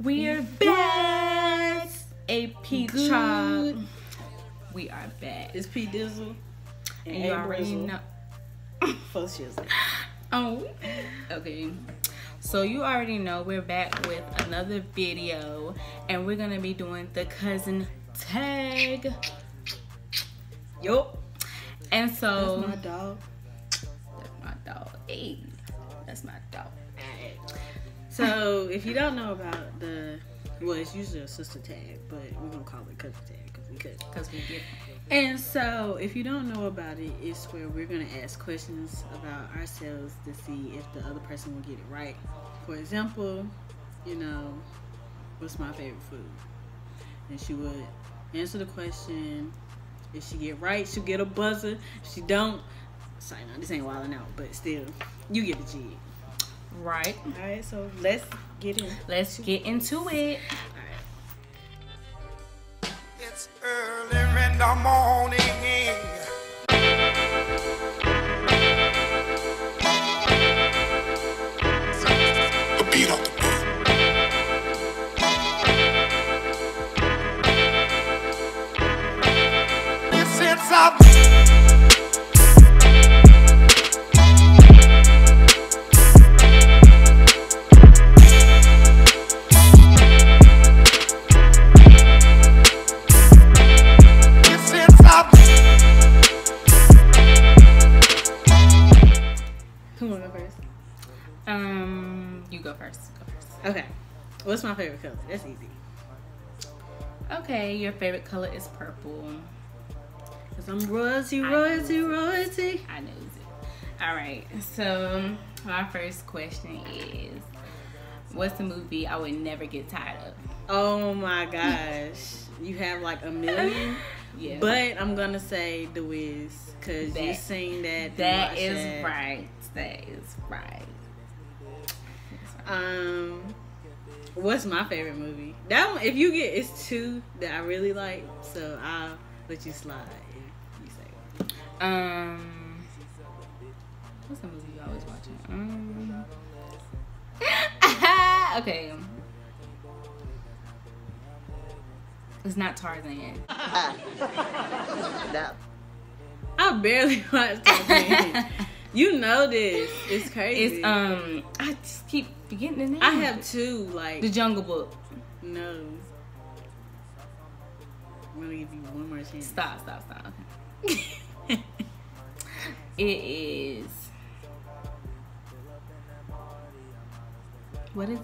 We're back. AP. Chop. We are back. It's P Dizzle and, And you already know. Fuck shizzle. Oh, okay. So you already know we're back with another video, and we're gonna be doing the cousin tag. Yup. And so That's my dog. that's my dog. Hey, that's my dog. So if you don't know about the, well, it's usually a sister tag, but we're gonna call it cousin tag because we could. Cause we get And so if you don't know about it, it's where we're gonna ask questions about ourselves to see if the other person will get it right. For example, you know, what's my favorite food? And she would answer the question. If she get right, she'll get a buzzer. If she don't, sorry, no, this ain't wilding out, but still, you get the jig. Right. All right, so let's get in. Let's get into it. All right. It's early in the morning. What's my favorite color? That's easy. Okay, your favorite color is purple. Cause I'm royalty, royalty, royalty. I knows it. All right. So my first question is, what's the movie I would never get tired of? Oh my gosh. You have like a million. Yeah. But I'm gonna say The Wiz. Cause you seen that. that is that. right. That is right. Um what's my favorite movie? That one if you get it's two that I really like, so I'll let you slide if you say one. Um, what's the movie you always watching? Um, okay. It's not Tarzan. I barely watched that You know this. It's crazy. It's um, I just keep forgetting the name. I have two, like The Jungle Book. no. I'm gonna give you one more chance. Stop, stop, stop. Okay. it is. What is?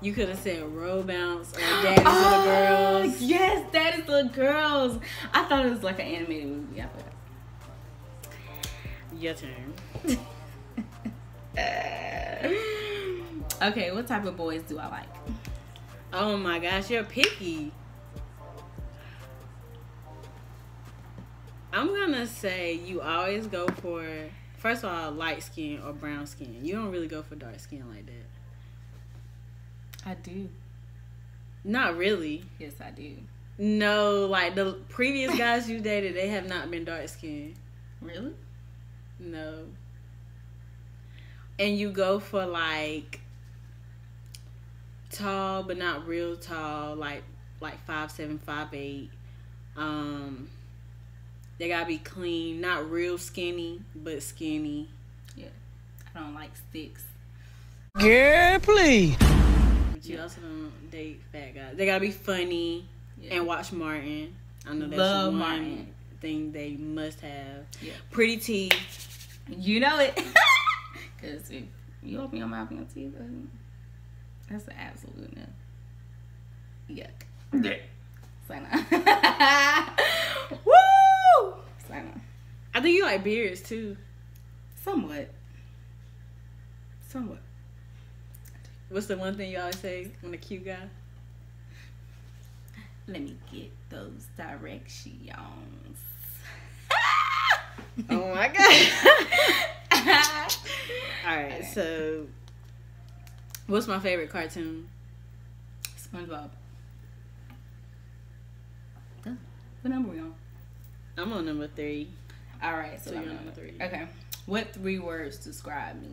You could have said roll bounce or daddy's little oh, girls. Oh, Yes, that is the girls. I thought it was like an animated movie. I forgot. Your turn. okay, what type of boys do I like? Oh my gosh, you're picky. I'm gonna say you always go for first of all light skin or brown skin. You don't really go for dark skin like that. I do. Not really. Yes, I do. No, like the previous guys you dated, they have not been dark skin. Really? No. And you go for like tall but not real tall, like like five seven, five eight. Um they gotta be clean, not real skinny, but skinny. Yeah. I don't like sticks. Girl, please. But you also don't date fat guys. They gotta be funny Yeah. and watch Martin. I know that's Love one Martin. thing they must have. Yeah. Pretty teeth. You know it. Because if you open your mouth and your teeth, then that's an absolute no. Yuck. Yeah. Sign on. Woo! Sign on. I think you like beards too. Somewhat. Somewhat. What's the one thing you always say when a cute guy? Let me get those directions. Oh my god. All right, so what's my favorite cartoon? SpongeBob. What number we on? I'm on number three. All right, so, So I'm you're number number three. Okay. What three words describe me?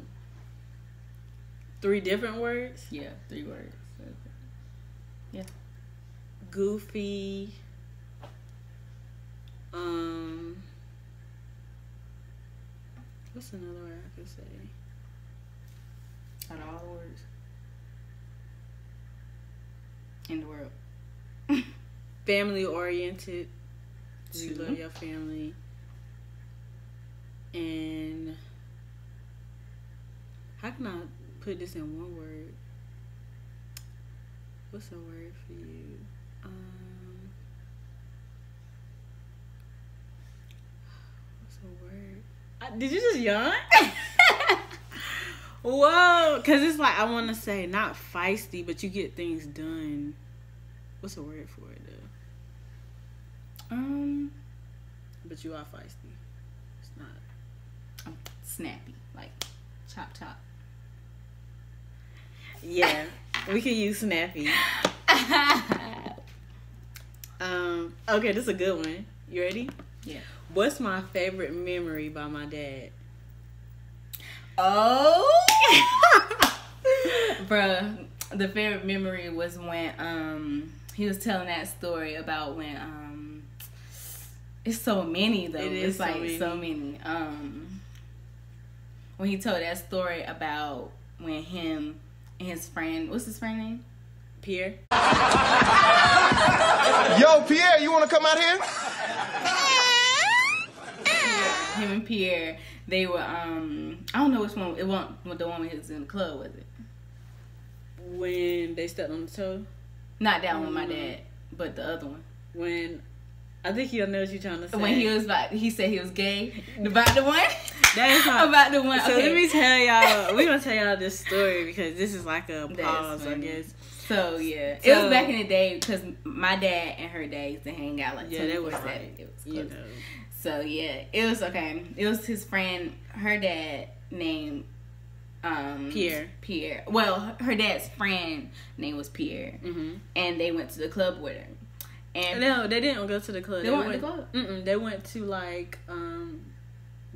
Three different words. Yeah, three words. Yeah. Goofy. Um. What's another word I could say? Out of all the words in the world. Family oriented. You love your family. And how can I put this in one word? What's a word for you? Um, what's a word? Uh, did you just yawn? Whoa, because it's like I want to say not feisty, but you get things done. What's a word for it though? Um, But you are feisty. It's not. I'm snappy, like chop chop. Yeah, we can use snappy. Um. Okay, this is a good one. You ready? Yeah. What's my favorite memory by my dad? Oh, bruh, the favorite memory was when um he was telling that story about when um it's so many though. It is it's so like many. so many. Um, when he told that story about when him and his friend, what's his friend name? Pierre. Yo, Pierre, you want to come out here? Him and Pierre, they were um I don't know which one. It wasn't the one he was in the club, was it? When they stepped on the toe. Not that one, my Mm. dad, but the other one. When I think he'll know what you're trying to say. When he was about, he said he was gay. About the one. That is not- about the one. So okay. let me tell y'all. We're gonna tell y'all this story because this is like a pause, I guess. So yeah, it was back in the day because my dad and her dad used to hang out like Yeah, they was 24/7. It was you know. So yeah, it was okay. It was his friend, her dad named um Pierre. Pierre. Well, her dad's friend name was Pierre, hmm and they went to the club with her. And No, they didn't go to the club. They went to the club? They went to like um,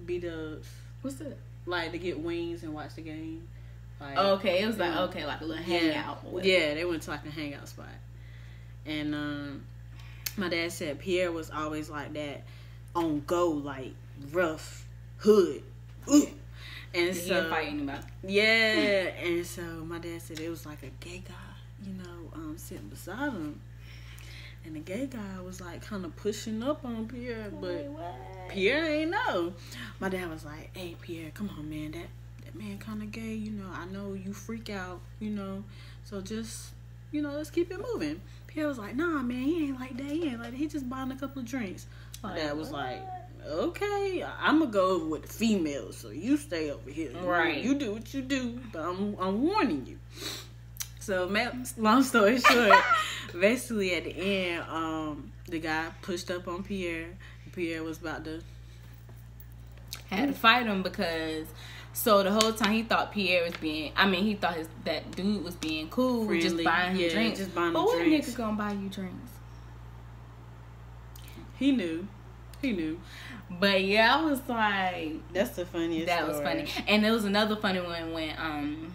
B Dubs, what's it? like to get wings and watch the game. Like, Okay, it was like Yeah. okay, like a little hangout. whatever. yeah, they went to like a hangout spot, and um, my dad said Pierre was always like that, on go, like rough, hood, Ooh. and Did so fight anybody? yeah, and so my dad said it was like a gay guy, you know, um, sitting beside him. And the gay guy was like kind of pushing up on Pierre, but Pierre ain't know. My dad was like, "Hey Pierre, come on, man. That that man kind of gay. You know, I know you freak out. You know, so just you know, let's keep it moving." Pierre was like, "Nah, man, he ain't like that. He ain't like that. He just buying a couple of drinks." My dad was like, "Okay, I'm gonna go over with the females, so you stay over here. Right. You do what you do, but I'm I'm warning you." So, long story short, basically at the end, um, the guy pushed up on Pierre. Pierre was about to had to fight him because so the whole time he thought Pierre was being I mean he thought his that dude was being cool just buying him Yeah, drinks. just buying but what drinks. nigga gonna buy you drinks? He knew. He knew. But yeah, I was like That's the funniest. that was funny. And there was another funny one when um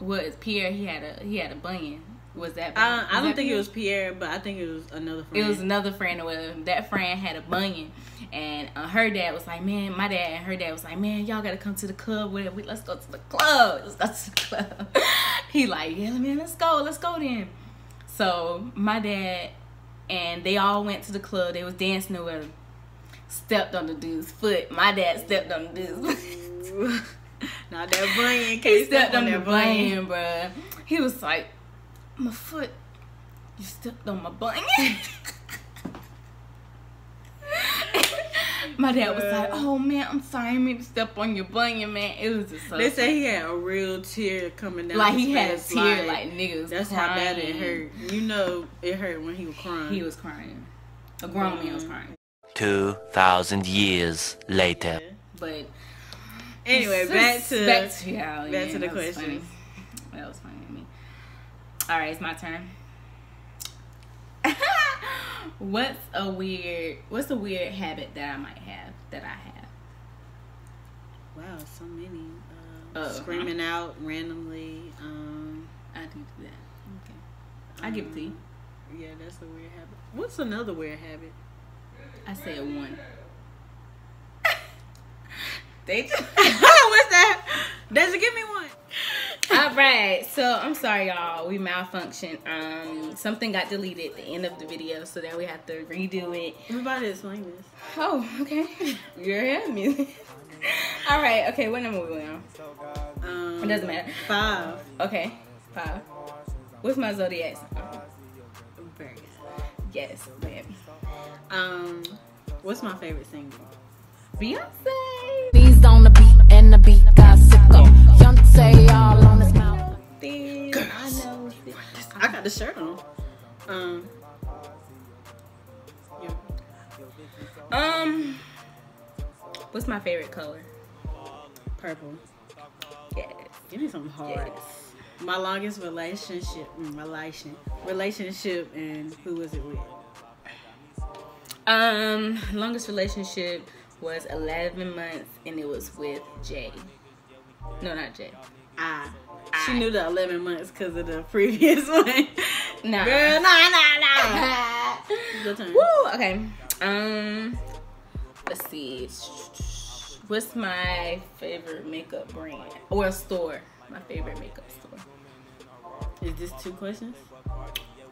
was Pierre he had a he had a bunion. Was that Uh, I was don't that think it was Pierre, but I think it was another friend. It was another friend or whatever. That friend had a bunion, and uh, her dad was like, "Man, my dad and her dad was like, man, y'all gotta come to the club. We let's go to the club. Let's go to the club." he like, "Yeah, man, let's go. Let's go then." So my dad and they all went to the club. They was dancing or whatever. Stepped on the dude's foot. My dad stepped on the dude's foot. Not that he Can't stepped step on the that bunion, bruh. He was like, "My foot. You stepped on my bunion." my dad was like, uh, "Oh man, I'm sorry, I meant to step on your bunion, man." It was just so. They say he had a real tear coming down. like his he had a face, tear, like, niggas. That's how bad it hurt. You know, it hurt when he was crying. He was crying. A grown man was uh, crying. 2,000 years later. But Anyway, back to back to y'all. back yeah, to the that was questions. funny. That was funny to me. All right, it's my turn. what's a weird? What's a weird habit that I might have that I have? wow, so many. Uh, screaming out randomly. Um, I do do that. Okay. I give it to you. yeah, that's a weird habit. What's another weird habit? I say a one. they just What's that? Does it give? All right, so I'm sorry, y'all. We malfunctioned. Um, something got deleted at the end of the video, so then we have to redo it. Everybody explain this. Oh, okay. You're ahead me. All right, okay. What number we on? Um, It doesn't matter. Five. Okay, five. What's my zodiac? sign? Very good. Yes, baby. Um, what's my favorite singer? Beyonce. Bees on the beat and the beat got sicko. Young say all on Thing. I know. I got the shirt on. Um, yeah. Um, what's my favorite color? purple. Yes. Give me something hard. My longest relationship, mm, relation, relationship, and who was it with? Um, longest relationship was 11 months, and it was with Jay. No, not Jay. I. She knew the 11 months because of the previous one. Nah. Girl, nah, nah, nah. Your turn. Woo. Okay. Um, let's see. What's my favorite makeup brand or store? My favorite makeup store. Is this two questions?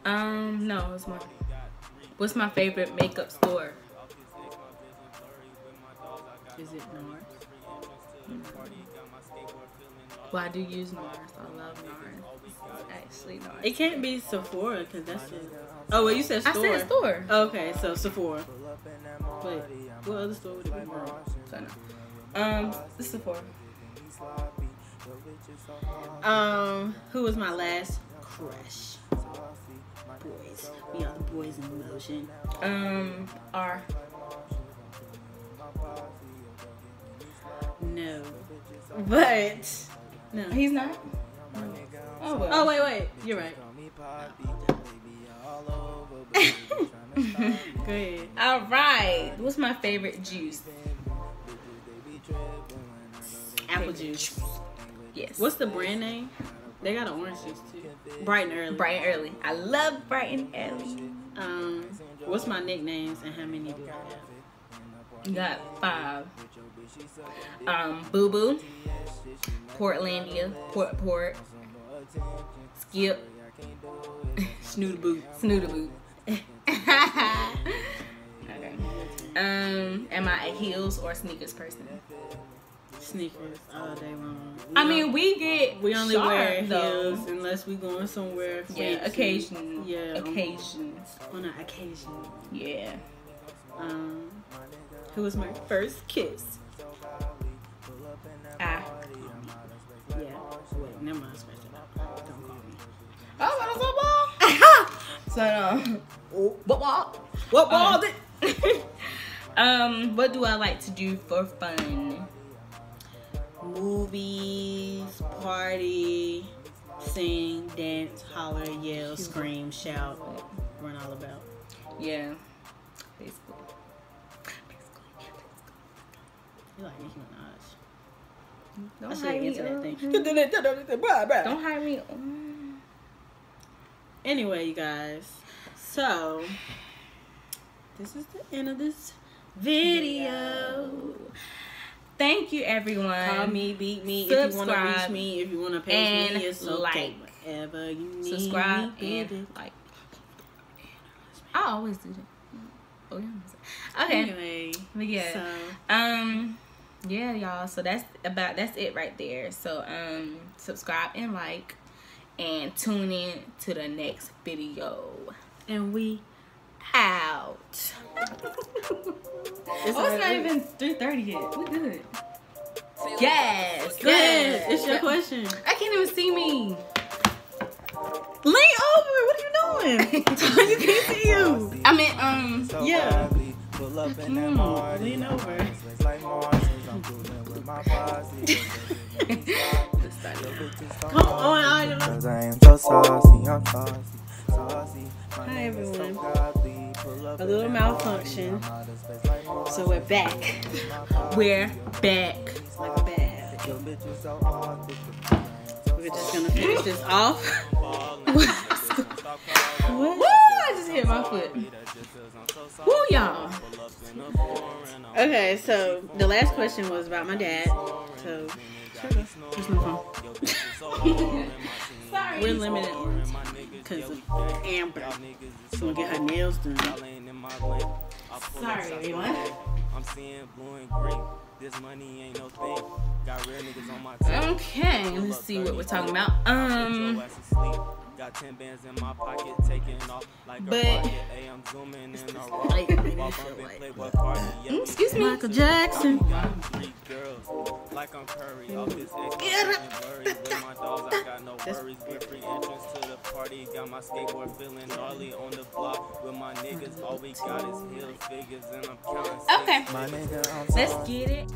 Um, no, it's one. What's my favorite makeup store? Is it Nars? Well, I do use NARS. I love NARS. It's actually NARS. It can't be Sephora because that's it. Oh, well, you said store. I said store. Okay, so Sephora. Wait, what other store would it be? So, no. Um, this is Sephora. Um, who was my last crush? Boys. We are the boys in motion. Um, R. No. But no. He's not. Oh well. Oh wait, wait. You're right. Go ahead. All right. What's my favorite juice? Apple juice. Yes. What's the brand name? They got an orange juice too. Bright and early. bright and early? I love bright and early. Um, what's my nicknames and how many do I have? You got five. Um, Boo Boo, Portlandia, Port Port, Skip, Snoot boot. Snooterboot. okay. Um, am I a heels or sneakers person? Sneakers all day long. We I mean, we get we only sharp, wear though. heels unless we going somewhere. Yeah, occasion. Yeah, on- occasions. On an occasion. Yeah. Um, who was my first kiss? Ah. Yeah. Wait, never mind. Scratch it out. Don't call me. Oh, that's football. so, um, football. What ball um, what do I like to do for fun? Movies, party, sing, dance, holler, yell, scream, shout, run all about. Yeah, You like Nicki Minaj. Don't I should hire me. into that thing. Don't hire me. Anyway, you guys. So, this is the end of this video. Thank you, everyone. Call me, beat me Subscribe, if you want to reach me. If you want to page me, it's okay. like. Whatever you need. Subscribe me, and baby. like. I always do that. Oh, yeah. Okay. Anyway, But yeah. so Um yeah, y'all. So that's about that's it right there. So um subscribe and like and tune in to the next video. and we Out. It's oh, it's not already- even 3.30 yet. We good. Yes. Go ahead. yes. It's your question. I can't even see me. Lean over. What are you doing? you can't see you. I mean, um, Yeah. Pull up in that hmm. lean over. It's like Mars, I'm with my posse. Come on, I. Cause I am so saucy, I'm saucy, saucy. Hi, name is so everyone. godly. Pull up A little malfunction. Marty. Space like Mars. So we're back we're back. like a bad. Your bitch is so hard to We're just gonna finish this off. Woo! I just hit my foot. Woo, y'all. Okay, so the last question was about my dad. So, shut up. Here's my phone. Sorry. We're limited because of Amber. She's gonna get her nails done. Sorry, everyone. I'm seeing blue and green. This money ain't no thing. Got real niggas on my team. Okay, let's see what we're talking about. Um, Got 10 bands in my pocket, taking off like But- a rocket. Hey, I'm zooming in a rock. Like, maybe Walk feel up and like- play what party. Yeah, we excuse me. Michael Jackson. got three girls, like I'm Curry. Off this X. With my dogs, I got no worries. With free entrance to the party, got my skateboard feeling gnarly on the block. With my niggas, all we got is hill figures, and I'm counting. okay, My nigga, I'm let's get it.